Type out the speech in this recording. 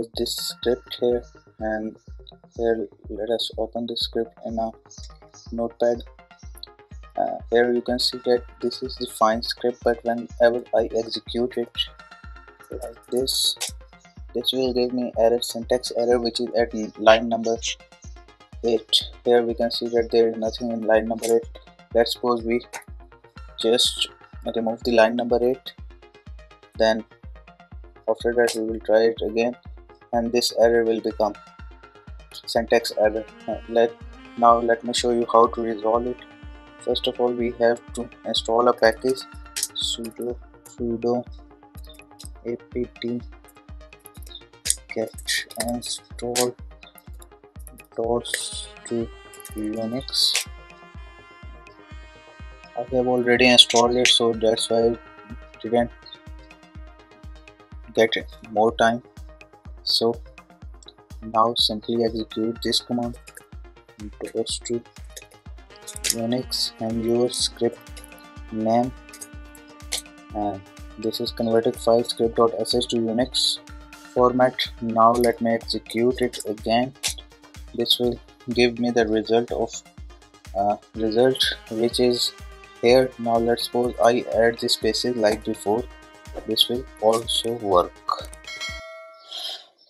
is this script here and here let us open the script in a notepad. Uh, here you can see that this is the fine script but whenever I execute it like this this will give me error syntax error which is at line number 8 here we can see that there is nothing in line number 8 let's suppose we just remove the line number 8 then after that we will try it again and this error will become syntax error. Uh, let now let me show you how to resolve it. First of all we have to install a package sudo sudo apt get install dos to unix. I have already installed it so that's why I didn't get more time so now simply execute this command dos to unix and your script name. And this is converted file script.sh to unix format. Now let me execute it again. This will give me the result of uh, result which is here. Now let's suppose I add the spaces like before. This will also work